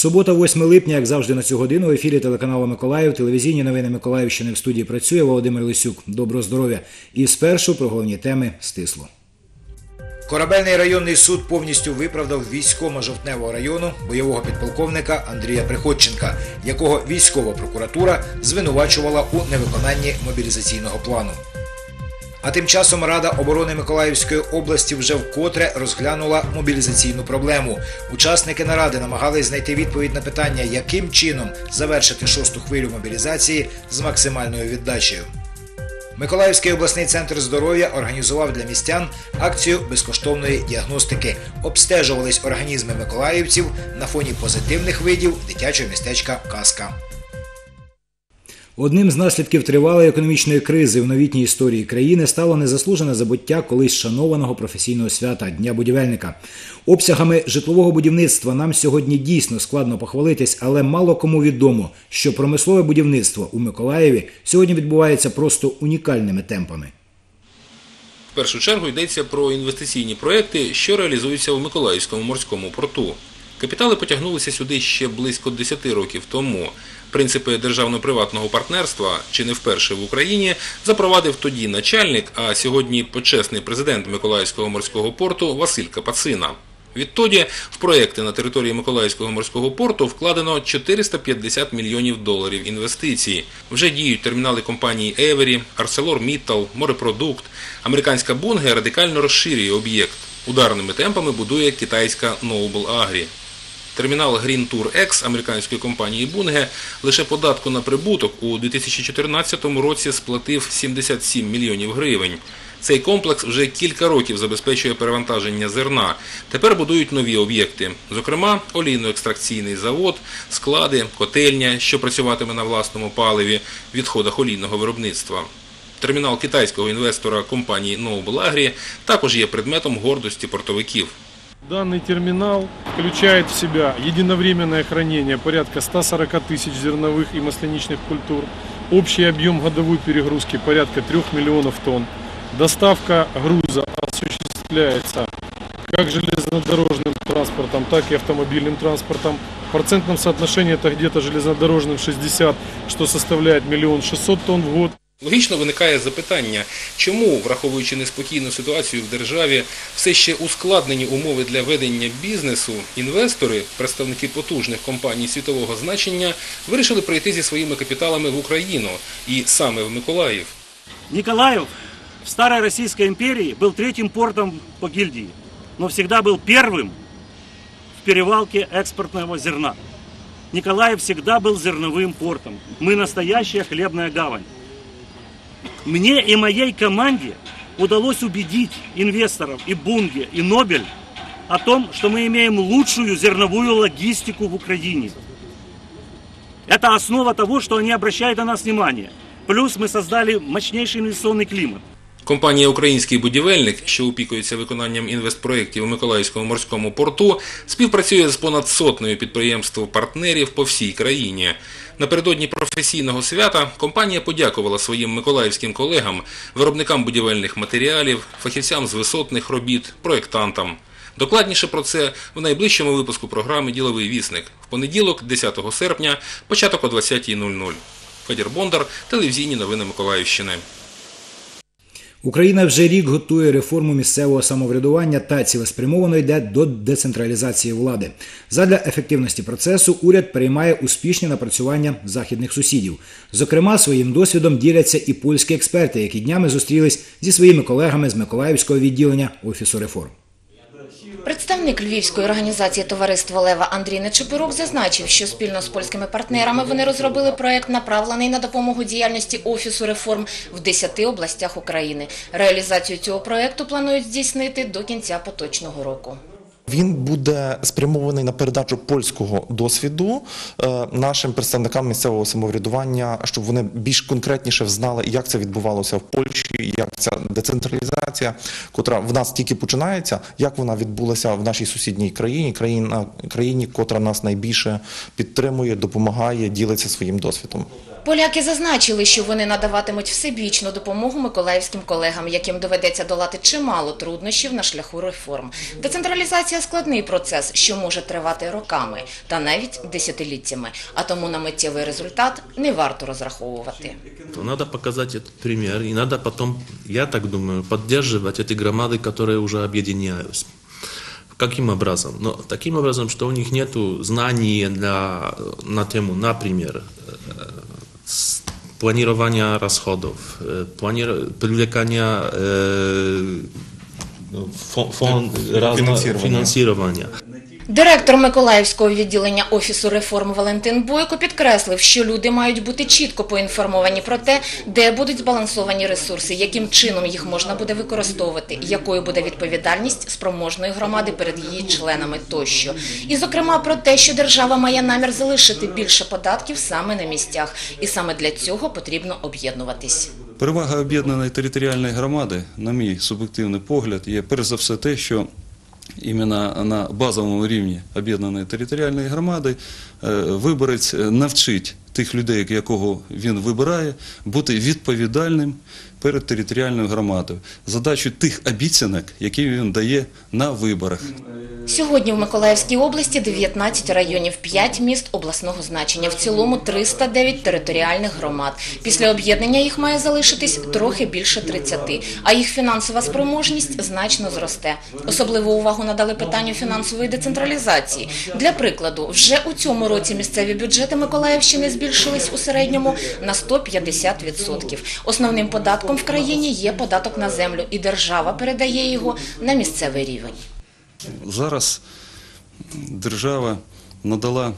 Субота, 8 липня, як завжди на цю годину, в ефірі телеканалу Миколаїв, телевізійні новини Миколаївщини в студії працює Володимир Лисюк. Доброго здоров'я. І спершу про головні теми стисло. Корабельний районний суд повністю виправдав військома жовтневого району бойового підполковника Андрія Приходченка, якого військова прокуратура звинувачувала у невиконанні мобілізаційного плану. А тим часом Рада оборони Миколаївської області вже вкотре розглянула мобілізаційну проблему. Учасники наради намагались знайти відповідь на питання, яким чином завершити шосту хвилю мобілізації з максимальною віддачею. Миколаївський обласний центр здоров'я організував для містян акцію безкоштовної діагностики. Обстежувались організми миколаївців на фоні позитивних видів дитячого містечка Казка. Одним з наслідків тривалої економічної кризи в новітній історії країни стало незаслужене забуття колись шанованого професійного свята Дня будівельника. Обсягами житлового будівництва нам сьогодні дійсно складно похвалитись, але мало кому відомо, що промислове будівництво у Миколаєві сьогодні відбувається просто унікальними темпами. В першу чергу йдеться про інвестиційні проекти, що реалізуються у Миколаївському морському порту. Капітали потягнулися сюди ще близько 10 років тому. Принципи державно-приватного партнерства, чи не вперше в Україні, запровадив тоді начальник, а сьогодні почесний президент Миколаївського морського порту Василь Капацина. Відтоді в проекти на території Миколаївського морського порту вкладено 450 мільйонів доларів інвестицій. Вже діють термінали компаній Евері, ArcelorMittal, Морепродукт. Американська Бунге радикально розширює об'єкт. Ударними темпами будує китайська Noble Agri. Термінал Green Tour X американської компанії Bunge лише податку на прибуток у 2014 році сплатив 77 мільйонів гривень. Цей комплекс вже кілька років забезпечує перевантаження зерна. Тепер будують нові об'єкти, зокрема олійно-екстракційний завод, склади, котельня, що працюватиме на власному паливі, відходах олійного виробництва. Термінал китайського інвестора компанії Noble Agri також є предметом гордості портовиків. Данный терминал включает в себя единовременное хранение порядка 140 тысяч зерновых и масляничных культур, общий объем годовой перегрузки порядка 3 миллионов тонн. Доставка груза осуществляется как железнодорожным транспортом, так и автомобильным транспортом. В процентном соотношении это где-то железнодорожным 60, что составляет миллион шестьсот тонн в год. Логічно виникає запитання, чому, враховуючи неспокійну ситуацію в державі, все ще ускладнені умови для ведення бізнесу, інвестори, представники потужних компаній світового значення, вирішили прийти зі своїми капіталами в Україну і саме в Миколаїв. Николаев в старой Российской империи был третьим портом по гильдии, но всегда был первым в перевалке экспортного зерна. Николаев всегда был зерновым портом. Мы настоящая хлебная гавань. Мне и моей команде удалось убедить инвесторов и Бунге, и Нобель о том, что мы имеем лучшую зерновую логистику в Украине. Это основа того, что они обращают на нас внимание. Плюс мы создали мощнейший инвестиционный климат. Компанія Український будівельник, що опікується виконанням інвестпроєктів у Миколаївському морському порту, співпрацює з понад сотнею підприємств-партнерів по всій країні. Напередодні професійного свята компанія подякувала своїм миколаївським колегам, виробникам будівельних матеріалів, фахівцям з висотних робіт, проєктантам. Докладніше про це в найближчому випуску програми Діловий вісник в понеділок, 10 серпня, початок о 20.00. Федір Бондар, телевізійні новини Миколаївщини. Україна вже рік готує реформу місцевого самоврядування та цілеспрямовано йде до децентралізації влади. Задля ефективності процесу уряд приймає успішні напрацювання західних сусідів. Зокрема, своїм досвідом діляться і польські експерти, які днями зустрілись зі своїми колегами з Миколаївського відділення Офісу реформ. Представник львівської організації Товариство Лева Андрій Нечепорук зазначив, що спільно з польськими партнерами вони розробили проект, направлений на допомогу діяльності Офісу реформ в 10 областях України. Реалізацію цього проекту планують здійснити до кінця поточного року. Він буде спрямований на передачу польського досвіду е, нашим представникам місцевого самоврядування, щоб вони більш конкретніше знали, як це відбувалося в Польщі, як ця децентралізація, котра в нас тільки починається, як вона відбулася в нашій сусідній країні, країна країні, котра нас найбільше підтримує, допомагає, ділиться своїм досвідом. Поляки зазначили, що вони надаватимуть всебічну допомогу миколаївським колегам, яким доведеться долати чимало труднощів на шляху реформ. Децентралізація – складний процес, що може тривати роками та навіть десятиліттями, а тому на миттєвий результат не варто розраховувати. то надо показать этот пример, и надо потом, я так думаю, поддерживать эти громады, которые уже объединяются. Каким образом? Ну, таким образом, что у них нет знаний для, на тему, например, planirowania rozchodów, y, planirowania y, no, fond, tak, raz, Директор Миколаївського відділення Офісу реформ Валентин Бойко підкреслив, що люди мають бути чітко поінформовані про те, де будуть збалансовані ресурси, яким чином їх можна буде використовувати, якою буде відповідальність спроможної громади перед її членами тощо. І, зокрема, про те, що держава має намір залишити більше податків саме на місцях, і саме для цього потрібно об'єднуватись. Перевага об'єднаної територіальної громади, на мій суб'єктивний погляд, є перш за все те, що іменно на базовому рівні об'єднаної територіальної громади е, виборець е, навчить тих людей, якого він вибирає, бути відповідальним перед територіальною громадою, задачу тих обіцянок, які він дає на виборах. Сьогодні в Миколаївській області 19 районів, 5 міст обласного значення, в цілому 309 територіальних громад. Після об'єднання їх має залишитись трохи більше 30, а їх фінансова спроможність значно зросте. Особливу увагу надали питанню фінансової децентралізації. Для прикладу, вже у цьому році місцеві бюджети Миколаївщини збільшились у середньому на 150%. Основним податком в країні є податок на землю, і держава передає його на місцевий рівень. Зараз держава надала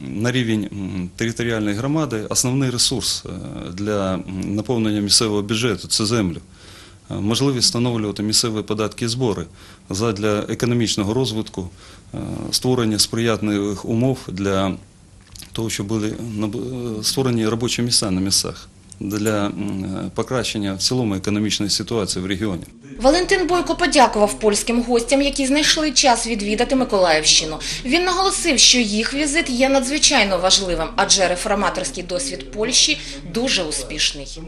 на рівень територіальної громади основний ресурс е, для наповнення місцевого бюджету це землю. Е, Можливість встановлювати місцеві податки і збори для економічного розвитку, е, створення сприятливих умов для того, щоб були створені робочі місця на місцях для покращення в цілому економічної ситуації в регіоні. Валентин Бойко подякував польським гостям, які знайшли час відвідати Миколаївщину. Він наголосив, що їх візит є надзвичайно важливим, адже реформаторський досвід Польщі дуже успішний.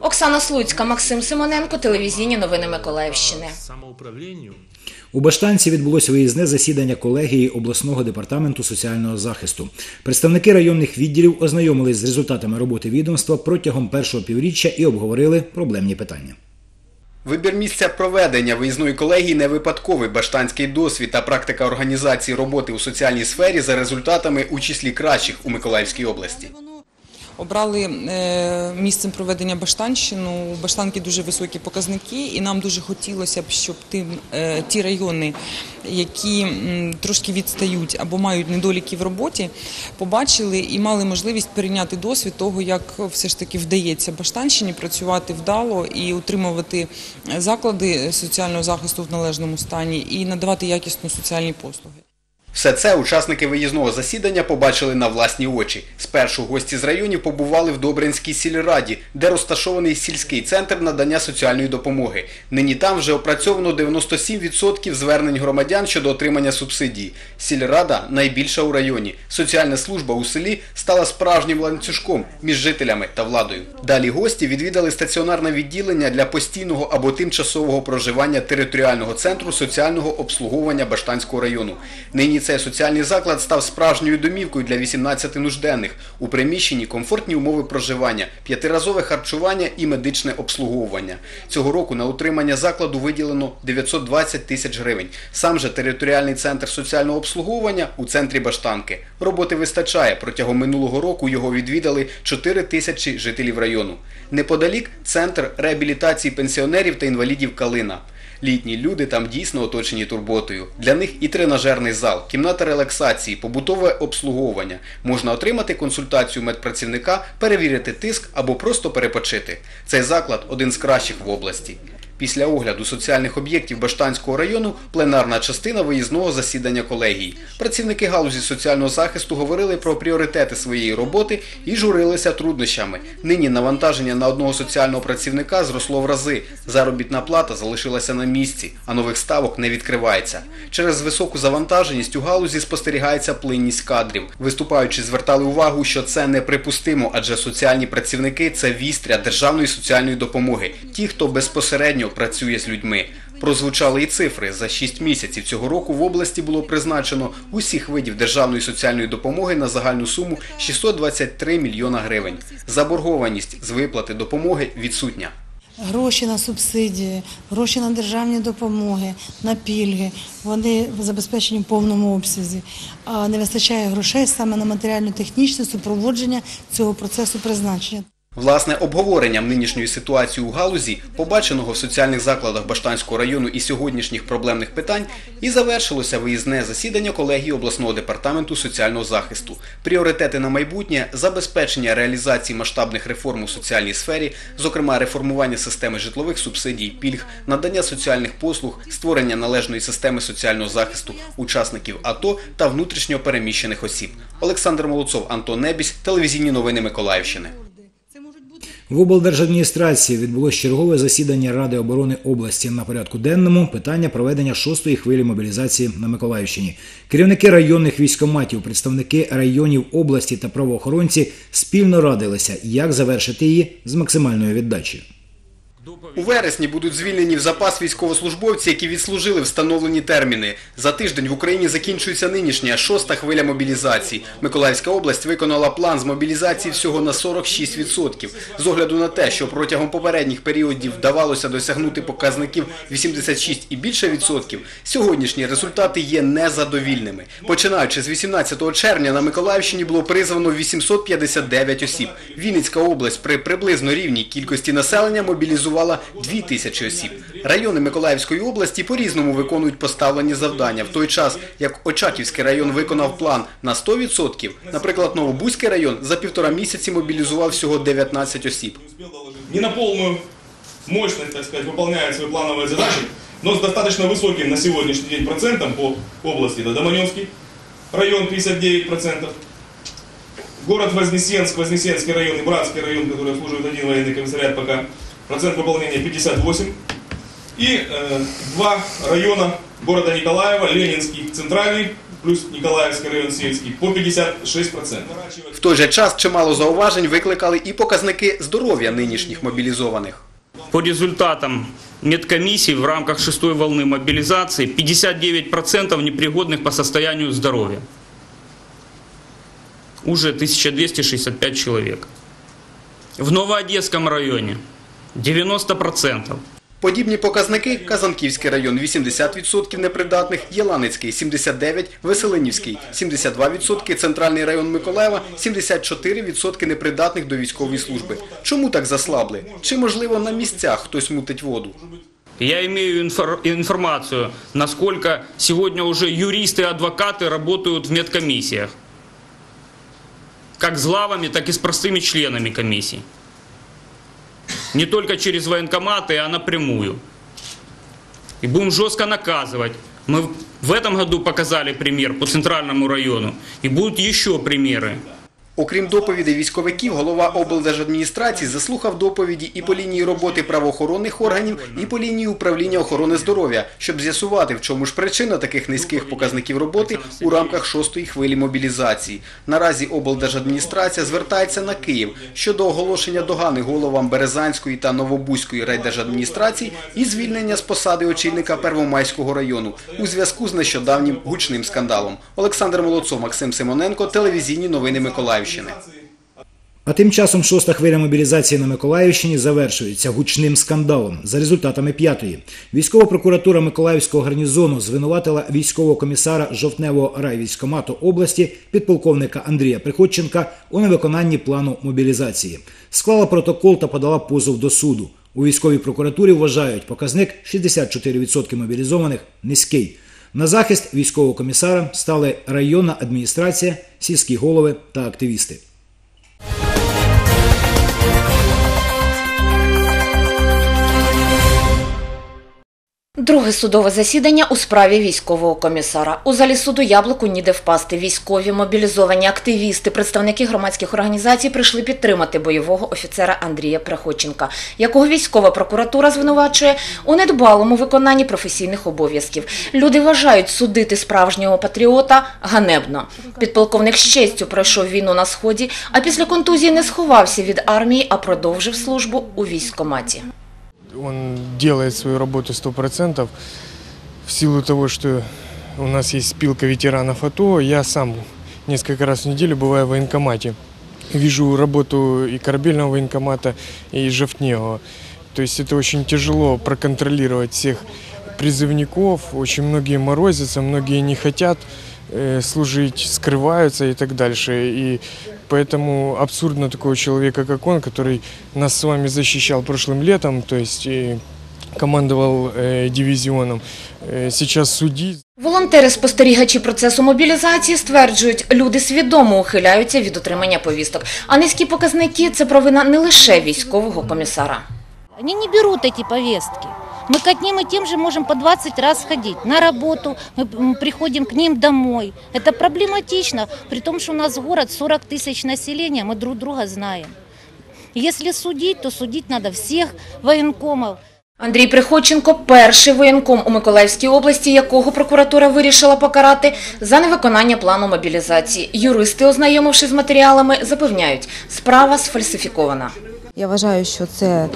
Оксана Слуцька, Максим Симоненко, телевізійні новини Миколаївщини. У Баштанці відбулося виїзне засідання колегії обласного департаменту соціального захисту. Представники районних відділів ознайомились з результатами роботи відомства протягом першого півріччя і обговорили проблемні питання. Вибір місця проведення виїзної колегії не випадковий баштанський досвід та практика організації роботи у соціальній сфері за результатами у числі кращих у Миколаївській області. Обрали е, місцем проведення Баштанщину. У Баштанки дуже високі показники, і нам дуже хотілося б, щоб тим, е, ті райони, які трошки відстають або мають недоліки в роботі, побачили і мали можливість перейняти досвід того, як все ж таки вдається Баштанщині працювати вдало і утримувати заклади соціального захисту в належному стані і надавати якісну соціальні послуги. Все це учасники виїзного засідання побачили на власні очі. Спершу гості з районів побували в Добринській сільраді, де розташований сільський центр надання соціальної допомоги. Нині там вже опрацьовано 97% звернень громадян щодо отримання субсидій. Сільрада найбільша у районі. Соціальна служба у селі стала справжнім ланцюжком між жителями та владою. Далі гості відвідали стаціонарне відділення для постійного або тимчасового проживання територіального центру соціального обслуговування Баштанського району. Нині цей соціальний заклад став справжньою домівкою для 18 нужденних. У приміщенні комфортні умови проживання, п'ятиразове харчування і медичне обслуговування. Цього року на утримання закладу виділено 920 тисяч гривень. Сам же територіальний центр соціального обслуговування у центрі Баштанки. Роботи вистачає. Протягом минулого року його відвідали 4 тисячі жителів району. Неподалік центр реабілітації пенсіонерів та інвалідів Калина. Літні люди там дійсно оточені турботою. Для них і тренажерний зал, кімната релаксації, побутове обслуговування. Можна отримати консультацію медпрацівника, перевірити тиск або просто перепочити. Цей заклад один з кращих в області. Після огляду соціальних об'єктів Баштанського району пленарна частина виїзного засідання колегії. Працівники галузі соціального захисту говорили про пріоритети своєї роботи і журилися труднощами. Нині навантаження на одного соціального працівника зросло в рази. Заробітна плата залишилася на місці, а нових ставок не відкривається. Через високу завантаженість у галузі спостерігається плинність кадрів. Виступаючи, звертали увагу, що це неприпустимо, адже соціальні працівники це вістря державної соціальної допомоги, ті, хто безпосередньо працює з людьми. Прозвучали і цифри. За 6 місяців цього року в області було призначено усіх видів державної соціальної допомоги на загальну суму 623 мільйона гривень. Заборгованість з виплати допомоги відсутня. Гроші на субсидії, гроші на державні допомоги, на пільги, вони забезпечені в повному обсязі. А не вистачає грошей саме на матеріально-технічне супроводження цього процесу призначення. Власне, обговоренням нинішньої ситуації у галузі, побаченого в соціальних закладах Баштанського району і сьогоднішніх проблемних питань, і завершилося виїзне засідання колегії обласного департаменту соціального захисту. Пріоритети на майбутнє забезпечення реалізації масштабних реформ у соціальній сфері, зокрема реформування системи житлових субсидій, пільг, надання соціальних послуг, створення належної системи соціального захисту учасників АТО та внутрішньо переміщених осіб. Олександр Молодцов, Антон Небісь, телевізійні новини Миколаївщини. В облдержадміністрації відбулось чергове засідання Ради оборони області. На порядку денному питання проведення шостої хвилі мобілізації на Миколаївщині. Керівники районних військоматів, представники районів області та правоохоронці спільно радилися, як завершити її з максимальною віддачею. У вересні будуть звільнені в запас військовослужбовці, які відслужили встановлені терміни. За тиждень в Україні закінчується нинішня шоста хвиля мобілізації. Миколаївська область виконала план з мобілізації всього на 46%. З огляду на те, що протягом попередніх періодів вдавалося досягнути показників 86 і більше відсотків, сьогоднішні результати є незадовільними. Починаючи з 18 червня на Миколаївщині було призвано 859 осіб. Вінницька область при приблизно рівній кількості населення мобілізувала 2 тисячі осіб. Райони Миколаївської області по-різному виконують поставлені завдання, в той час як Очаківський район виконав план на 100%, наприклад, Новобузький район за півтора місяці мобілізував всього 19 осіб. не на полную мощность, так сказать, выполняет свои плановые задачи, но с достаточно высоким на сегодняшний день процентом по области. Это Доманевский район 59%, город Вознесенск, Вознесенский район и Братский район, который обслуживает один военный комиссариат пока, процент выполнения 58. И э, два района города Николаева, Ленинский центральный, плюс Николаевский район сельский, по 56%. В той же час чимало зауважень викликали і показники здоров'я нинішніх мобілізованих. По результатам медкомиссии в рамках шестой волны мобилизации 59% непригодных по состоянию здоровья. Уже 1265 человек. В Новоодесском районе 90%. Подібні показники – Казанківський район 80% непридатних, Єланицький 79%, Веселинівський 72%, Центральний район Миколаєва 74% непридатних до військової служби. Чому так заслабли? Чи можливо на місцях хтось мутить воду? Я имею инфор- информацию, насколько сегодня уже юристы и адвокаты работают в медкомиссиях. Как с главами, так и с простыми членами комиссий. Не только через военкоматы, а напрямую. И будем жестко наказывать. Мы в этом году показали пример по центральному району. И будут еще примеры. Окрім доповідей військовиків, голова облдержадміністрації заслухав доповіді і по лінії роботи правоохоронних органів, і по лінії управління охорони здоров'я, щоб з'ясувати, в чому ж причина таких низьких показників роботи у рамках шостої хвилі мобілізації. Наразі облдержадміністрація звертається на Київ щодо оголошення догани головам Березанської та Новобузької райдержадміністрації і звільнення з посади очільника Первомайського району у зв'язку з нещодавнім гучним скандалом. Олександр Молодцов, Максим Симоненко, телевізійні новини Миколаївщини. А тим часом шоста хвиля мобілізації на Миколаївщині завершується гучним скандалом. За результатами п'ятої військова прокуратура Миколаївського гарнізону звинуватила військового комісара жовтневого райвійськомату області підполковника Андрія Приходченка у невиконанні плану мобілізації. Склала протокол та подала позов до суду. У військовій прокуратурі вважають показник 64% мобілізованих низький. На захист військового комісара стали районна адміністрація, сільські голови та активісти. Друге судове засідання у справі військового комісара. У залі суду яблуку ніде впасти. Військові, мобілізовані активісти, представники громадських організацій прийшли підтримати бойового офіцера Андрія Приходченка, якого військова прокуратура звинувачує у недбалому виконанні професійних обов'язків. Люди вважають судити справжнього патріота ганебно. Підполковник з честю пройшов війну на сході, а після контузії не сховався від армії, а продовжив службу у військкоматі. Он делает свою работу 100%. В силу того, что у нас есть спилка ветеранов АТО, я сам несколько раз в неделю бываю в военкомате. Вижу работу и корабельного военкомата, и жовтневого. То есть это очень тяжело проконтролировать всех призывников. Очень многие морозятся, многие не хотят служить, скрываются и так дальше. И поэтому абсурдно такого человека, как он, который нас с вами защищал прошлым летом, то есть и командовал э, дивизионом, э, сейчас судить. Волонтери-спостерігачі процесу мобілізації стверджують, люди свідомо ухиляються від отримання повісток. А низькі показники – це провина не лише військового комісара. Они не берут эти повестки. Мы к одним и тем же можем по 20 раз ходить на работу, мы м, приходим к ним домой. Это проблематично, при том, что у нас город 40 тысяч населения, мы друг друга знаем. Если судить, то судить надо всех военкомов. Андрій Приходченко – перший воєнком у Миколаївській області, якого прокуратура вирішила покарати за невиконання плану мобілізації. Юристи, ознайомившись з матеріалами, запевняють – справа сфальсифікована. Я вважаю, що це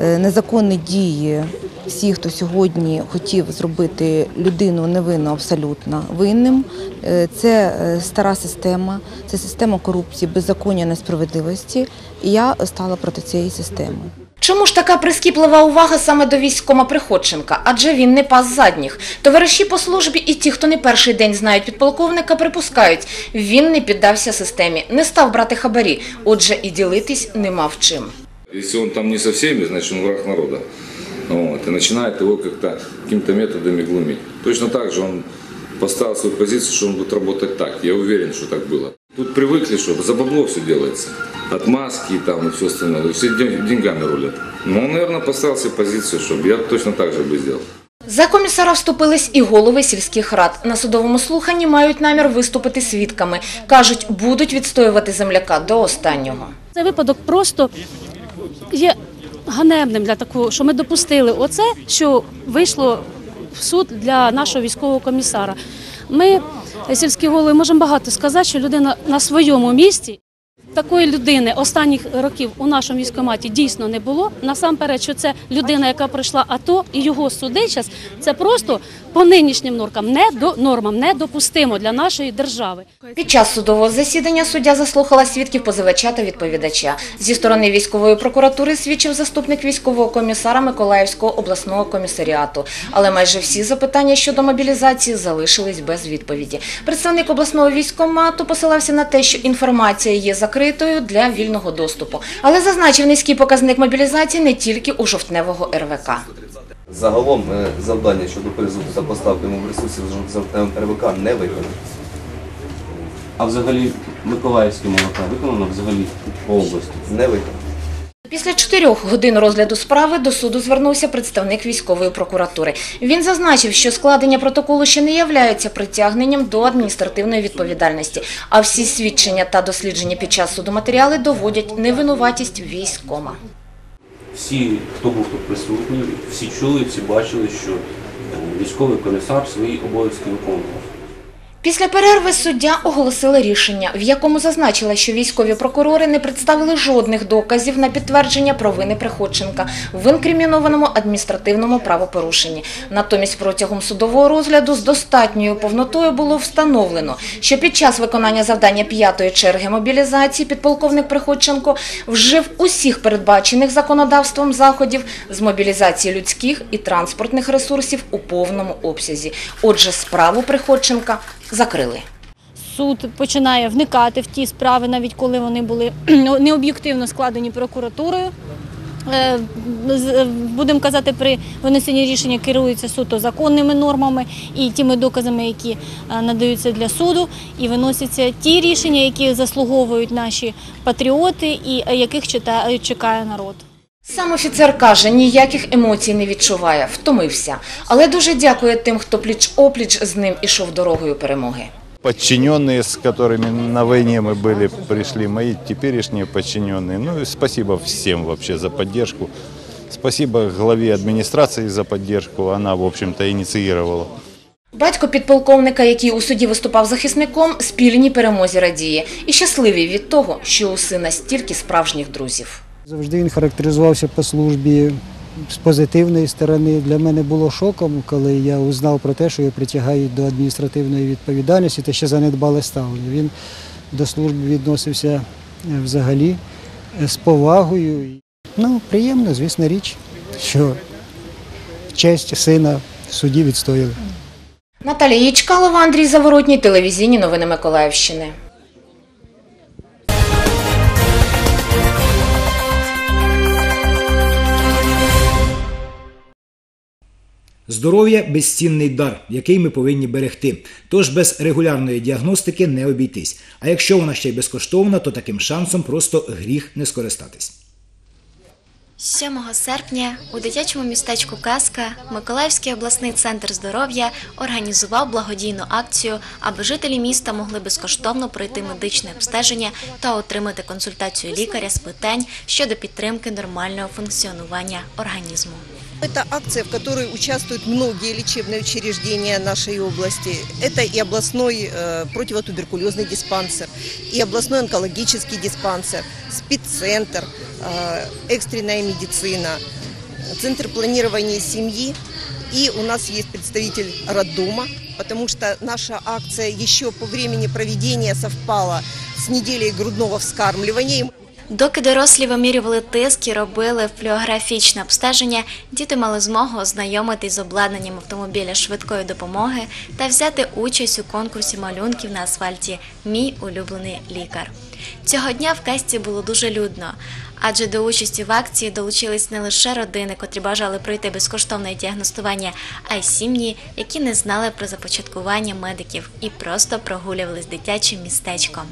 е, незаконні дії всіх, хто сьогодні хотів зробити людину невинну абсолютно винним. Е, Це е, стара система, це система корупції, беззаконня, несправедливості. І я стала проти цієї системи. Чому ж така прискіплива увага саме до військома Приходченка? Адже він не пас задніх. Товариші по службі і ті, хто не перший день знають підполковника, припускають, він не піддався системі, не став брати хабарі, отже і ділитись не мав чим. Если он там не со всеми, значит он враг народа. Вот, и начинает его как-то какими-то методами глумить. Точно так же он поставил свою позицию, что он будет работать так. Я уверен, что так было. Тут привыкли, что за бабло все делается. Отмазки там и все остальное. Все ден- деньгами рулят. Но он, наверное, поставил себе позицию, чтобы я точно так же бы сделал. За комісара вступились і голови сільських рад. На судовому слуханні мають намір виступити свідками. Кажуть, будуть відстоювати земляка до останнього. Цей випадок просто є ганебним для такого, що ми допустили оце, що вийшло в суд для нашого військового комісара. Ми, сільські голови, можемо багато сказати, що людина на своєму місці. Такої людини останніх років у нашому військкоматі дійсно не було. Насамперед, що це людина, яка пройшла АТО, і його суди зараз це просто по нинішнім нормам, не до нормам, недопустимо для нашої держави. Під час судового засідання суддя заслухала свідків позивача та відповідача. Зі сторони військової прокуратури свідчив заступник військового комісара Миколаївського обласного комісаріату. Але майже всі запитання щодо мобілізації залишились без відповіді. Представник обласного військкомату посилався на те, що інформація є закритою для вільного доступу. Але зазначив низький показник мобілізації не тільки у жовтневого РВК. Загалом е, завдання щодо призову та поставки ресурсів з РВК не виконано. А взагалі Миколаївське молока виконано взагалі по області? Не виконано. Після чотирьох годин розгляду справи до суду звернувся представник військової прокуратури. Він зазначив, що складення протоколу ще не являється притягненням до адміністративної відповідальності, а всі свідчення та дослідження під час судоматеріали доводять невинуватість військома. Всі, хто був тут присутній, всі чули, всі бачили, що е, військовий комісар свої обов'язки виконував. Після перерви суддя оголосила рішення, в якому зазначила, що військові прокурори не представили жодних доказів на підтвердження провини Приходченка в інкримінованому адміністративному правопорушенні. Натомість протягом судового розгляду з достатньою повнотою було встановлено, що під час виконання завдання п'ятої черги мобілізації підполковник Приходченко вжив усіх передбачених законодавством заходів з мобілізації людських і транспортних ресурсів у повному обсязі. Отже, справу Приходченка закрили. Суд починає вникати в ті справи, навіть коли вони були необ'єктивно складені прокуратурою. Е, Будемо казати, при винесенні рішення керується суто законними нормами і тими доказами, які е, надаються для суду, і виносяться ті рішення, які заслуговують наші патріоти і е, яких чекає народ. Сам офіцер каже, ніяких емоцій не відчуває, втомився. Але дуже дякує тим, хто пліч-опліч з ним ішов дорогою перемоги. подчиненные, с которыми на войне мы были, пришли, мои теперешние подчиненные. Ну и спасибо всем вообще за поддержку. Спасибо главе администрации за поддержку, она, в общем-то, инициировала. Батько підполковника, який у суді виступав захисником, спільній перемозі радіє і щасливий від того, що у сина стільки справжніх друзів. Завжди він характеризувався по службі з позитивної сторони. Для мене було шоком, коли я узнав про те, що його притягають до адміністративної відповідальності та ще занедбале ставлення. Він до служби відносився е, взагалі е, з повагою. Ну, приємно, звісно, річ, що честь сина в суді відстояли. Наталія Ячкалова, Андрій Заворотній, телевізійні новини Миколаївщини. Здоров'я безцінний дар, який ми повинні берегти. Тож без регулярної діагностики не обійтись. А якщо вона ще й безкоштовна, то таким шансом просто гріх не скористатись. 7 серпня у дитячому містечку Казка Миколаївський обласний центр здоров'я організував благодійну акцію, аби жителі міста могли безкоштовно пройти медичне обстеження та отримати консультацію лікаря з питань щодо підтримки нормального функціонування організму. Это акция, в которой участвуют многие лечебные учреждения нашей области. Это и областной э, противотуберкулезный диспансер, и областной онкологический диспансер, спеццентр, э, экстренная медицина, центр планирования семьи. И у нас есть представитель роддома, потому что наша акция еще по времени проведения совпала с неделей грудного вскармливания. Доки дорослі вимірювали тиск і робили флюорографічне обстеження, діти мали змогу ознайомитись з обладнанням автомобіля швидкої допомоги та взяти участь у конкурсі малюнків на асфальті Мій улюблений лікар. Цього дня в касті було дуже людно, адже до участі в акції долучились не лише родини, котрі бажали пройти безкоштовне діагностування, а й сім'ї, які не знали про започаткування медиків і просто прогулювались дитячим містечком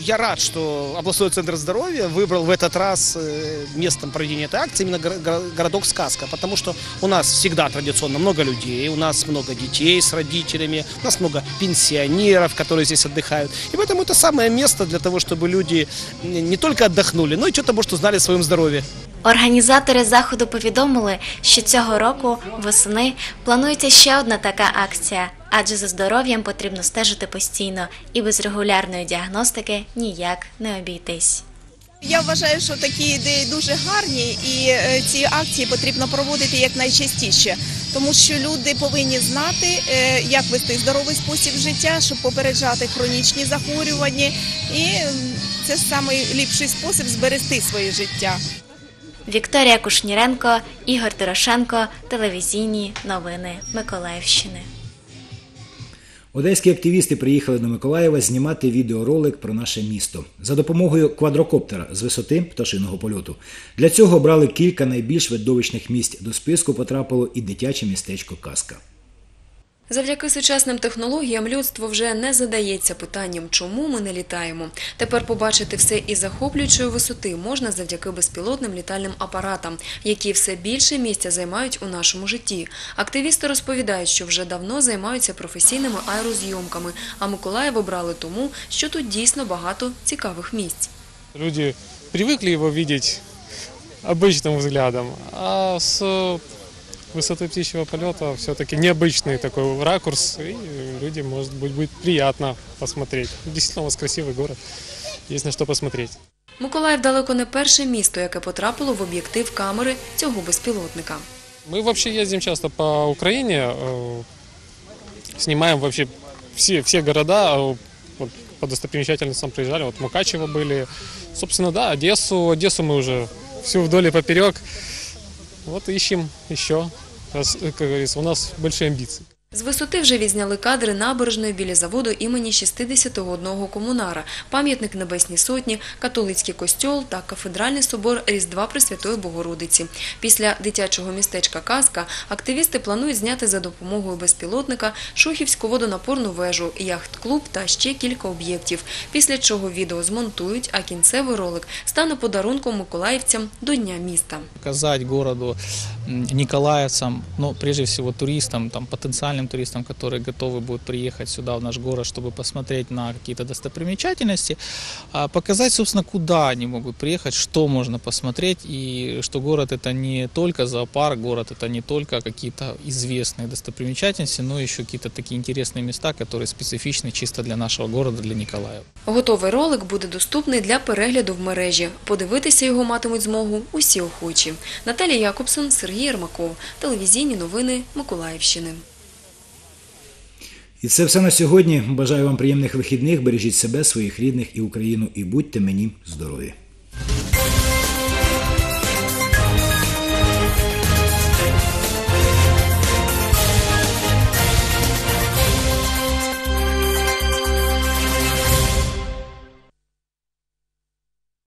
Я рад, что областной центр здоровья выбрал в этот раз э, местом проведения этой акции именно горо- горо- городок Сказка, потому что у нас всегда традиционно много людей, у нас много детей с родителями, у нас много пенсионеров, которые здесь отдыхают. И поэтому это самое место для того, чтобы люди не не только отдохнули, но и что-то, может, узнали о своем здоровье. Організатори заходу повідомили, що цього року восени планується ще одна така акція, адже за здоров'ям потрібно стежити постійно і без регулярної діагностики ніяк не обійтись. Я вважаю, що такі ідеї дуже гарні, і е, ці акції потрібно проводити якнайчастіше, тому що люди повинні знати, е, як вести здоровий спосіб життя, щоб попереджати хронічні захворювання, і це найліпший спосіб зберегти своє життя. Вікторія Кушніренко, Ігор Дорошенко, телевізійні новини Миколаївщини. Одеські активісти приїхали до Миколаєва знімати відеоролик про наше місто за допомогою квадрокоптера з висоти пташиного польоту. Для цього обрали кілька найбільш видовищних місць. До списку потрапило і дитяче містечко Казка. Завдяки сучасним технологіям людство вже не задається питанням, чому ми не літаємо. Тепер побачити все із захоплюючої висоти можна завдяки безпілотним літальним апаратам, які все більше місця займають у нашому житті. Активісти розповідають, що вже давно займаються професійними аерозйомками, а Миколаїв обрали тому, що тут дійсно багато цікавих місць. Люди привыкли его видеть обычным взглядом, а с высоты птичьего полета все-таки необычный такой ракурс, и людям, может быть, будет приятно посмотреть. Действительно, у вас красивый город, есть на что посмотреть. Миколаїв далеко не перше місто, яке потрапило в об'єктив камери цього безпілотника. Мы вообще ездим часто по Украине, э, снимаем вообще все, все города, э, вот по достопримечательностям приезжали, вот Мукачево были, собственно, да, Одессу, Одессу мы уже всю вдоль и поперек, вот ищем еще, как говорится, у нас большие амбиции. З висоти вже відзняли кадри набережної біля заводу імені 61 комунара, пам'ятник Небесній Сотні, католицький костьол та кафедральний собор Різдва Пресвятої Богородиці. Після дитячого містечка Казка активісти планують зняти за допомогою безпілотника Шухівську водонапорну вежу, яхт-клуб та ще кілька об'єктів. Після чого відео змонтують, а кінцевий ролик стане подарунком миколаївцям до Дня міста. показать городу м, николаевцам, но прежде всего туристам, там, потенциальным туристам, которые готовы будут приехать сюда, в наш город, чтобы посмотреть на какие-то достопримечательности, а, показать, собственно, куда они могут приехать, что можно посмотреть, и что город это не только зоопарк, город это не только какие-то известные достопримечательности, но еще какие-то такие интересные места, которые специфичны чисто для нашего города, для Николаева. Готовий ролик буде доступний для перегляду в мережі. Подивитися його матимуть змогу усі охочі. Наталія Якобсон, Сергій Ермаков. Телевізійні новини Миколаївщини. І це все на сьогодні. Бажаю вам приємних вихідних. Бережіть себе, своїх рідних і Україну, і будьте мені здорові.